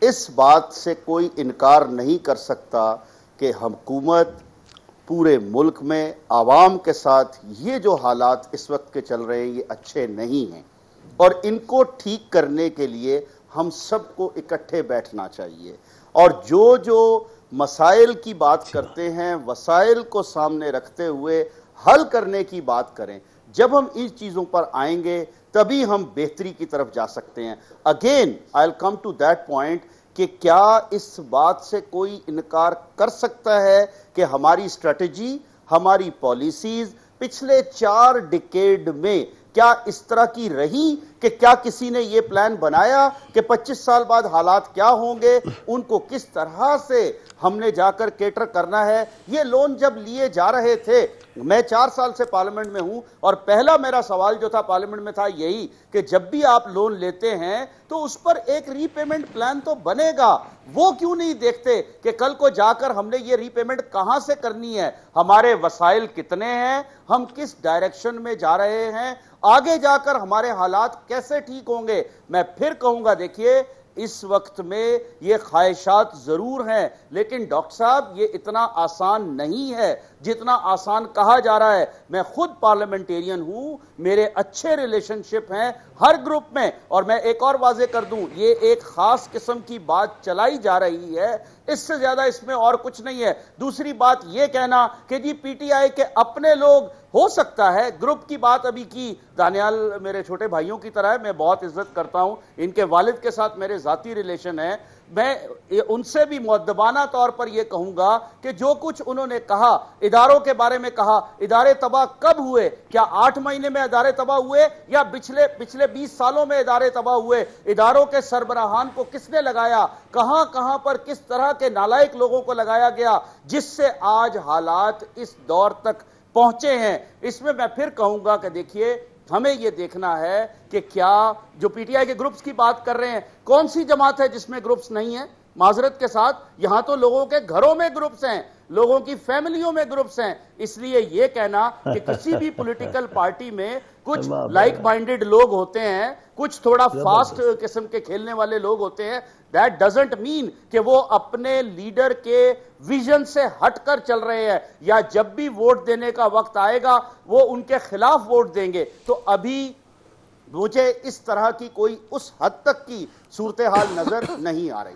اس بات سے کوئی انکار نہیں کر سکتا کہ حکومت پورے ملک میں عوام کے ساتھ یہ جو حالات اس وقت کے چل رہے ہیں، یہ اچھے نہیں ہیں۔ اور ان کو ٹھیک کرنے کے لیے ہم سب کو اکٹھے بیٹھنا چاہیے۔ اور جو جو مسائل کی بات کرتے ہیں، وسائل کو سامنے رکھتے ہوئے حل کرنے کی بات کریں جب ہم ان چیزوں پر آئیں گے، تبھی ہم بہتری کی طرف جا سکتے ہیں۔ Again I come to that point کہ کیا اس بات سے کوئی انکار کر سکتا ہے کہ ہماری اسٹریٹجی ہماری پالیسیز پچھلے چار ڈکیڈ میں کیا اس طرح کی رہی کہ کیا کسی نے یہ پلان بنایا کہ پچیس سال بعد حالات کیا ہوں گے؟ ان کو کس طرح سے ہم نے جا کر کیٹر کرنا ہے؟ یہ لون جب لیے جا رہے تھے، میں چار سال سے پارلیمنٹ میں ہوں اور پہلا میرا سوال جو تھا پارلیمنٹ میں تھا یہی کہ جب بھی آپ لون لیتے ہیں تو اس پر ایک ری پیمنٹ پلان تو بنے گا۔ وہ کیوں نہیں دیکھتے کہ کل کو جا کر ہم نے یہ ری پیمنٹ کہاں سے کرنی ہے؟ ہمارے وسائل کتنے ہیں؟ ہم کس ڈائریکشن میں جا رہے ہیں؟ آگے جا کر ہمارے حالات کیسے ٹھیک ہوں گے؟ میں پھر کہوں گا، دیکھیے، اس وقت میں یہ خواہشات ضرور ہیں، لیکن ڈاکٹر صاحب، یہ اتنا آسان نہیں ہے جتنا آسان کہا جا رہا ہے۔ میں خود پارلیمنٹیرین ہوں، میرے اچھے ریلیشن شپ ہیں ہر گروپ میں۔ اور میں ایک اور واضح کر دوں، یہ ایک خاص قسم کی بات چلائی جا رہی ہے۔ اس سے زیادہ اس میں اور کچھ نہیں ہے۔ دوسری بات یہ کہنا کہ جی پی ٹی آئی کے اپنے لوگ ہو سکتا ہے۔ گروپ کی بات ابھی کی۔ دانیال، میرے چھوٹے بھائیوں کی طرح ہے، میں بہت عزت کرتا ہوں۔ ان کے والد کے ساتھ میرے ذاتی ریلیشن ہے میں ان سے بھی معدبانہ طور پر یہ کہوں گا کہ جو کچھ انہوں نے کہا، اداروں کے بارے میں کہا، ادارے تباہ کب ہوئے؟ کیا آٹھ مہینے میں ادارے تباہ ہوئے یا پچھلے پچھلے بیس سالوں میں ادارے تباہ ہوئے؟ اداروں کے سربراہان کو کس نے لگایا؟ کہاں کہاں پر کس طرح کے نالائک لوگوں کو لگایا گیا؟ جس سے آج حالات اس دور تک پہنچے ہیں۔ اس میں میں پھر کہوں گا کہ دیکھیے ہمیں یہ دیکھنا ہے کہ کیا جو پی ٹی آئی کے گروپس کی بات کر رہے ہیں کون سی جماعت ہے جس میں گروپس نہیں ہیں؟ معذرت کے ساتھ یہاں تو لوگوں کے گھروں میں گروپس ہیں لوگوں کی فیملیوں میں گروپس ہیں۔ اس لیے یہ کہنا کہ کسی بھی پولیٹیکل پارٹی میں کچھ لائک مائنڈڈ لوگ ہوتے ہیں کچھ تھوڑا فاسٹ قسم کے کھیلنے والے لوگ ہوتے ہیں دیٹ ڈزنٹ مین کہ وہ اپنے لیڈر کے ویژن سے ہٹ کر چل رہے ہیں یا جب بھی ووٹ دینے کا وقت آئے گا، وہ ان کے خلاف ووٹ دیں گے۔ تو ابھی مجھے اس طرح کی کوئی اس حد تک کی صورتحال نظر نہیں آ رہی۔